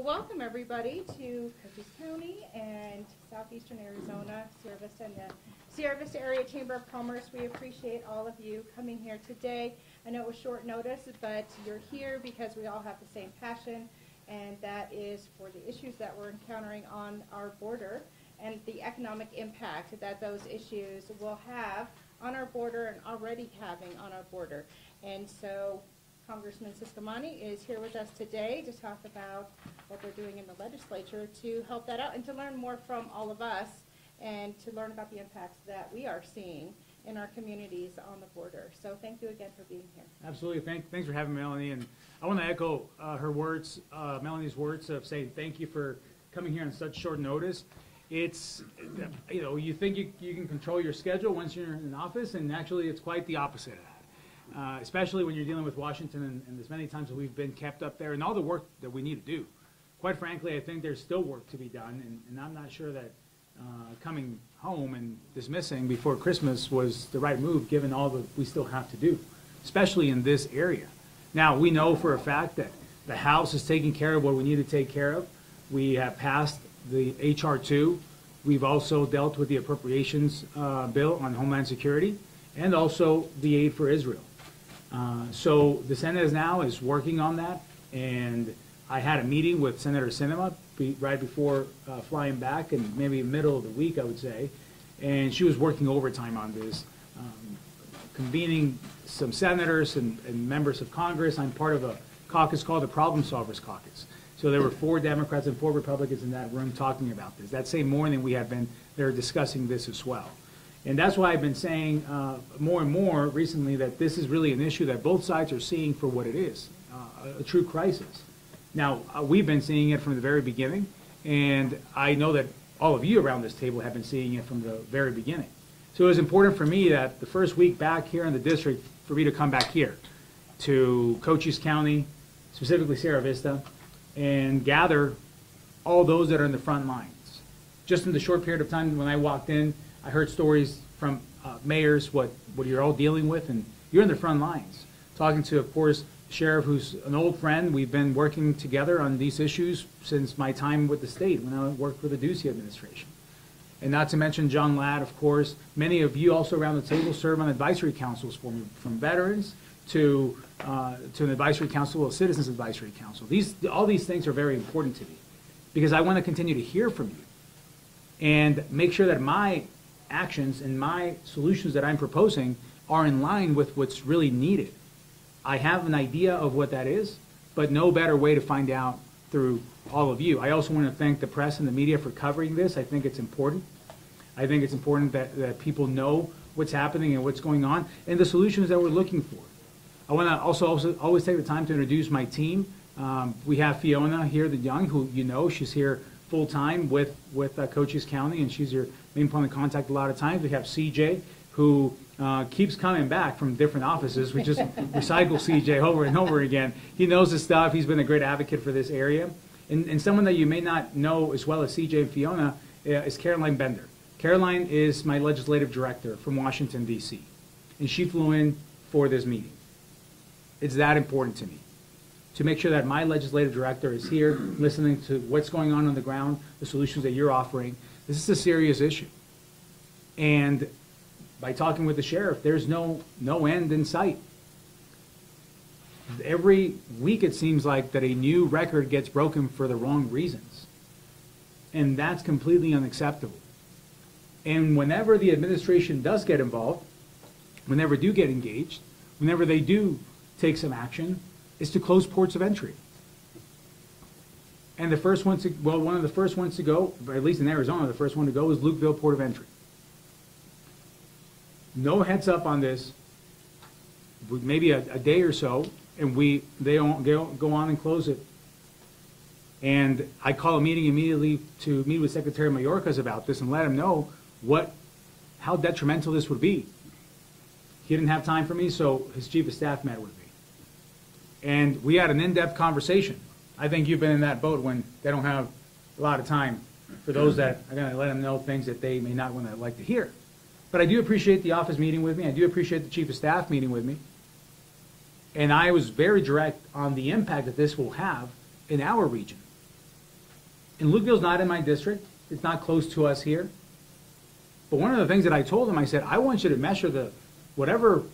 So welcome everybody to Cochise County and southeastern Arizona, Sierra Vista and the Sierra Vista Area Chamber of Commerce. We appreciate all of you coming here today. I know it was short notice, but you're here because we all have the same passion, and that is for the issues that we're encountering on our border and the economic impact that those issues will have on our border and already having on our border. And so Congressman Ciscomani is here with us today to talk about what they're doing in the legislature to help that out and to learn more from all of us and to learn about the impacts that we are seeing in our communities on the border. So thank you again for being here. Absolutely. Thank, thanks for having me, Melanie. And I want to echo uh, her words, uh, Melanie's words of saying thank you for coming here on such short notice. It's, you know, you think you, you can control your schedule once you're in office, and actually it's quite the opposite. Uh, especially when you're dealing with Washington and, and as many times we've been kept up there and all the work that we need to do. Quite frankly, I think there's still work to be done, and, and I'm not sure that uh, coming home and dismissing before Christmas was the right move, given all that we still have to do, especially in this area. Now, we know for a fact that the House is taking care of what we need to take care of. We have passed the HR two. We've also dealt with the appropriations uh, bill on Homeland Security and also the aid for Israel. Uh, So the Senate now is working on that, and I had a meeting with Senator Sinema be- right before uh, flying back, and maybe middle of the week, I would say, and she was working overtime on this, um, convening some senators and, and members of Congress. I'm part of a caucus called the Problem Solvers Caucus. So there were four Democrats and four Republicans in that room talking about this. That same morning, we have been there discussing this as well. And that's why I've been saying uh, more and more recently that this is really an issue that both sides are seeing for what it is, uh, a true crisis. Now, uh, we've been seeing it from the very beginning, and I know that all of you around this table have been seeing it from the very beginning. So it was important for me that the first week back here in the district, for me to come back here to Cochise County, specifically Sierra Vista, and gather all those that are in the front lines. Just in the short period of time when I walked in, I heard stories from uh, mayors, what, what you're all dealing with, and you're in the front lines. Talking to, of course, Sheriff, who's an old friend. We've been working together on these issues since my time with the state, when I worked for the Ducey administration. And not to mention John Ladd, of course. Many of you also around the table serve on advisory councils for me, from veterans to, uh, to an advisory council, a citizens advisory council. These, all these things are very important to me because I want to continue to hear from you and make sure that my actions and my solutions that I'm proposing are in line with what's really needed. I have an idea of what that is, but no better way to find out through all of you. I also want to thank the press and the media for covering this. I think it's important. I think it's important that, that people know what's happening and what's going on and the solutions that we're looking for. I want to also, also always take the time to introduce my team. Um, we have Fiona here, the young, who you know, she's here full time with with uh, Cochise County, and she's your main point of contact a lot of times. We have CJ, who uh, keeps coming back from different offices. We just recycle CJ over and over again. He knows his stuff. He's been a great advocate for this area. And, and someone that you may not know as well as CJ and Fiona uh, is Caroline Bender. Caroline is my legislative director from Washington, D.C., and she flew in for this meeting. It's that important to me to make sure that my legislative director is here listening to what's going on on the ground, the solutions that you're offering. This is a serious issue. And by talking with the sheriff, there's no, no end in sight. Every week it seems like that a new record gets broken for the wrong reasons. And that's completely unacceptable. And whenever the administration does get involved, whenever do get engaged, whenever they do take some action, is to close ports of entry. And the first one to, well, one of the first ones to go, at least in Arizona, the first one to go was Lukeville Port of Entry. No heads up on this, maybe a, a day or so, and we, they don't go, on and close it. And I call a meeting immediately to meet with Secretary Mayorkas about this and let him know what, how detrimental this would be. He didn't have time for me, so his chief of staff met with me. And we had an in-depth conversation. I think you've been in that boat when they don't have a lot of time for those that are going to let them know things that they may not want to like to hear. But I do appreciate the office meeting with me. I do appreciate the chief of staff meeting with me. And I was very direct on the impact that this will have in our region. And Lukeville's not in my district, it's not close to us here. But one of the things that I told him, I said, I want you to measure the, whatever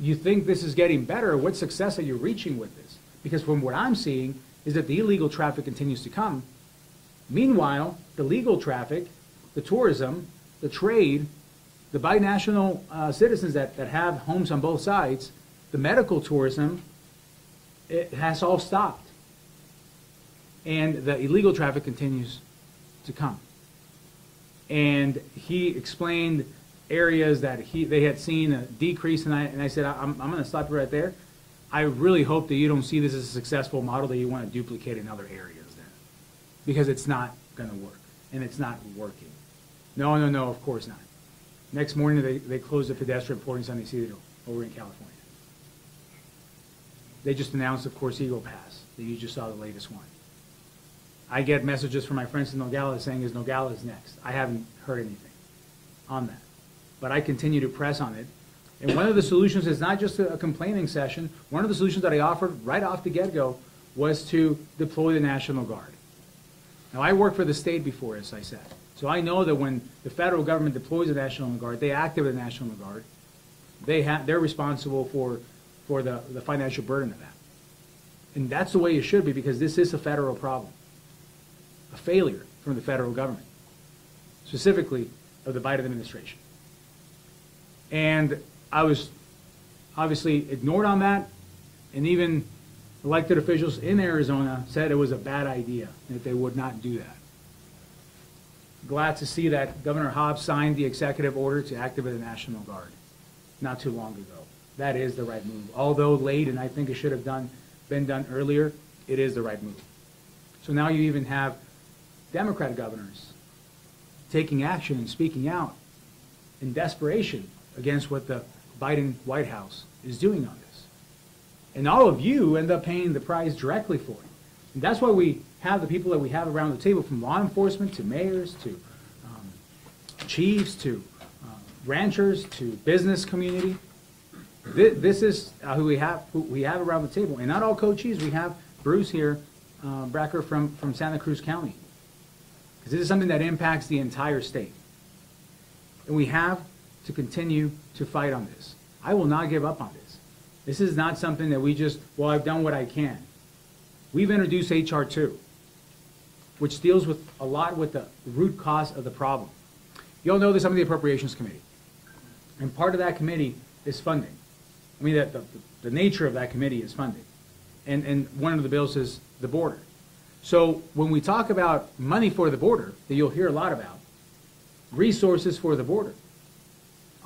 you think this is getting better, what success are you reaching with this? Because from what I'm seeing is that the illegal traffic continues to come. Meanwhile, the legal traffic, the tourism, the trade, the binational uh, citizens that, that have homes on both sides, the medical tourism, it has all stopped. And the illegal traffic continues to come. And he explained areas that he, they had seen a decrease, and I, and I said, I'm, I'm gonna stop you right there. I really hope that you don't see this as a successful model that you wanna duplicate in other areas then. Because it's not gonna work, and it's not working. No, no, no, of course not. Next morning, they, they closed the pedestrian port in San Ysidro, over in California. They just announced, of course, Eagle Pass, that you just saw the latest one. I get messages from my friends in Nogales saying, is Nogales next? I haven't heard anything on that. But I continue to press on it. And one of the solutions is not just a complaining session. One of the solutions that I offered right off the get-go was to deploy the National Guard. Now, I worked for the state before, as I said. So I know that when the federal government deploys the National Guard, they activate the National Guard. They have, they're responsible for, for the, the financial burden of that. And that's the way it should be, because this is a federal problem. A failure from the federal government, specifically of the Biden administration. And I was obviously ignored on that, and even elected officials in Arizona said it was a bad idea, that they would not do that. Glad to see that Governor Hobbs signed the executive order to activate the National Guard not too long ago. That is the right move. Although late, and I think it should have done, been done earlier, it is the right move. So now you even have Democrat governors taking action and speaking out in desperation against what the Biden White House is doing on this. And all of you end up paying the price directly for it. And that's why we have the people that we have around the table, from law enforcement to mayors to um, chiefs to uh, ranchers to business community. Thi- This is uh, who we have, who we have around the table. And not all Cochise, we have Bruce here, uh, Bracker from, from Santa Cruz County. Because this is something that impacts the entire state. And we have to continue to fight on this. I will not give up on this. This is not something that we just, well, I've done what I can. We've introduced HR two, which deals with a lot with the root cause of the problem. You all know there's some of the appropriations committee. And part of that committee is funding. I mean, that the, the nature of that committee is funding. And, and one of the bills is the border. So when we talk about money for the border, that you'll hear a lot about, resources for the border,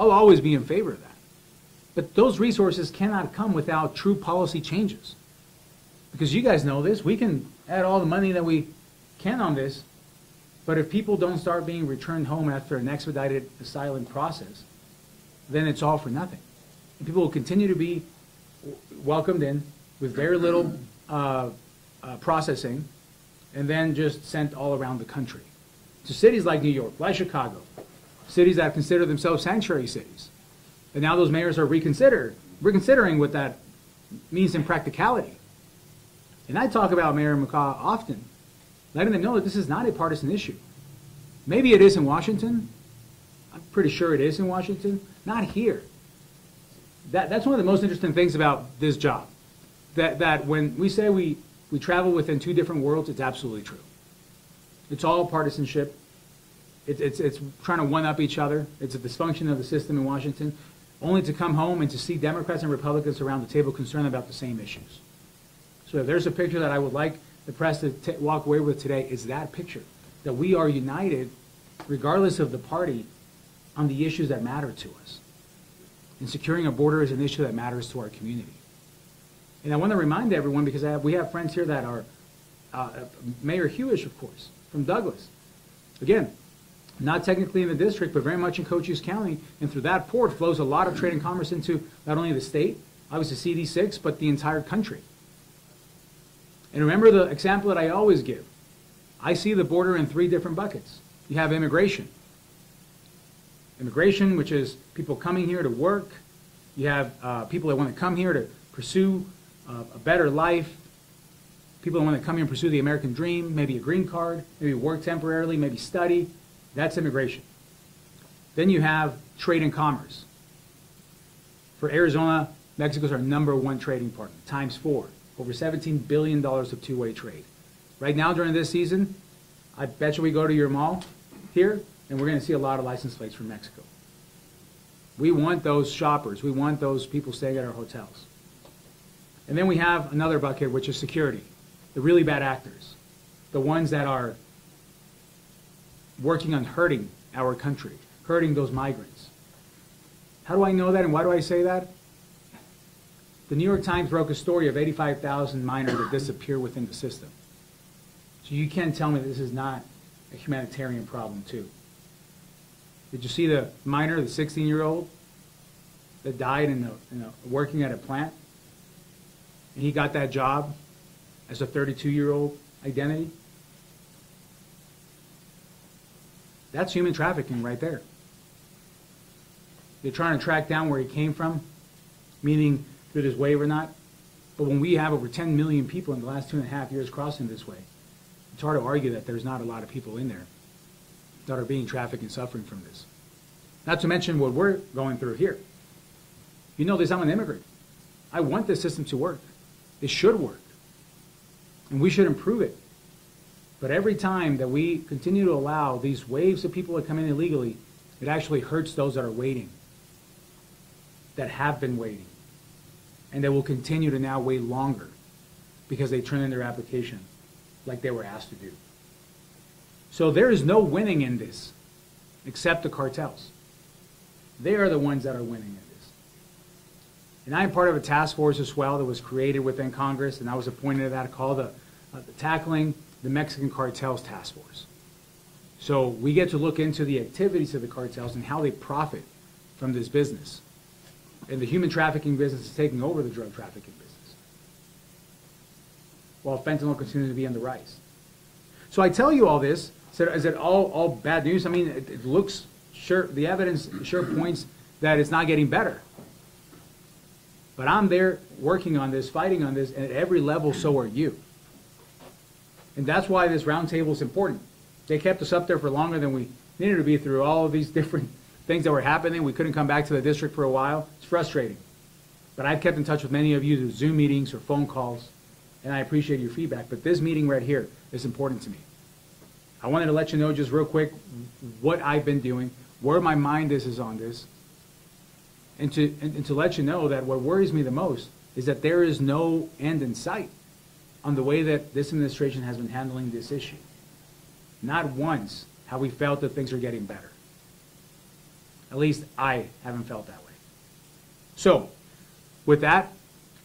I'll always be in favor of that. But those resources cannot come without true policy changes. Because you guys know this, we can add all the money that we can on this, but if people don't start being returned home after an expedited asylum process, then it's all for nothing. And people will continue to be welcomed in with very little uh, uh, processing, and then just sent all around the country. To cities like New York, like Chicago, cities that consider themselves sanctuary cities. And now those mayors are reconsidered, reconsidering what that means in practicality. And I talk about Mayor McCaw often, letting them know that this is not a partisan issue. Maybe it is in Washington. I'm pretty sure it is in Washington. Not here. That, that's one of the most interesting things about this job. That, that when we say we, we travel within two different worlds, it's absolutely true. It's all partisanship. It's, it's, it's trying to one up each other. It's a dysfunction of the system in Washington, only to come home and to see Democrats and Republicans around the table concerned about the same issues. So if there's a picture that I would like the press to walk away with today, is that picture, that we are united, regardless of the party, on the issues that matter to us. And securing a border is an issue that matters to our community. And I want to remind everyone, because have, we have friends here that are, uh, Mayor Huish, of course, from Douglas. Again, not technically in the district, but very much in Cochise County, and through that port flows a lot of trade and commerce into not only the state, obviously CD6, but the entire country. And remember the example that I always give. I see the border in three different buckets. You have immigration. Immigration, which is people coming here to work. You have uh, people that want to come here to pursue uh, a better life, people that want to come here and pursue the American dream, maybe a green card, maybe work temporarily, maybe study. That's immigration. Then you have trade and commerce. For Arizona, Mexico's our number one trading partner, times four, over $17 billion of two-way trade. Right now, during this season, I bet you we go to your mall here, and we're going to see a lot of license plates from Mexico. We want those shoppers. We want those people staying at our hotels. And then we have another bucket, which is security. The really bad actors. The ones that are working on hurting our country, hurting those migrants. How do I know that and why do I say that? The New York Times broke a story of 85,000 minors that disappear within the system. So you can't tell me this is not a humanitarian problem too. Did you see the minor, the 16-year-old, that died in the, in the, working at a plant? And he got that job as a 32-year-old identity? That's human trafficking right there. They're trying to track down where he came from, meaning through this wave or not. But when we have over 10 million people in the last two and a half years crossing this way, it's hard to argue that there's not a lot of people in there that are being trafficked and suffering from this. Not to mention what we're going through here. You know this, I'm an immigrant. I want this system to work. It should work. And we should improve it. But every time that we continue to allow these waves of people that come in illegally, it actually hurts those that are waiting, that have been waiting, and that will continue to now wait longer because they turn in their application like they were asked to do. So there is no winning in this except the cartels. They are the ones that are winning in this. And I am part of a task force as well that was created within Congress, and I was appointed to that called the, uh, the Tackling the Mexican Cartels Task Force. So we get to look into the activities of the cartels and how they profit from this business. And the human trafficking business is taking over the drug trafficking business. While fentanyl continues to be on the rise. So I tell you all this, is it all, all bad news? I mean, it, it looks, sure, the evidence sure points that it's not getting better. But I'm there working on this, fighting on this, and at every level, so are you. And that's why this roundtable is important. They kept us up there for longer than we needed to be through all of these different things that were happening. We couldn't come back to the district for a while. It's frustrating. But I've kept in touch with many of you through Zoom meetings or phone calls, and I appreciate your feedback. But this meeting right here is important to me. I wanted to let you know just real quick what I've been doing, where my mind is, is on this, and to, and, and to let you know that what worries me the most is that there is no end in sight on the way that this administration has been handling this issue. Not once have we felt that things are getting better. At least I haven't felt that way. So, with that,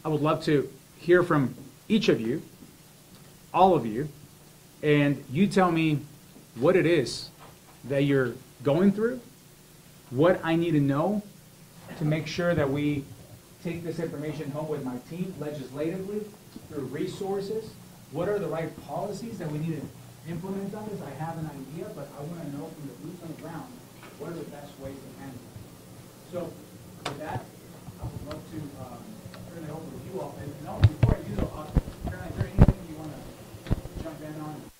I would love to hear from each of you, all of you, and you tell me what it is that you're going through, what I need to know to make sure that we take this information home with my team legislatively through resources? What are the right policies that we need to implement on this? I have an idea, but I want to know from the boots on the ground what are the best ways to handle it. So with that, I would love to um, turn it over to you all. And, and also, before I do, though, uh, is there anything you want to jump in on?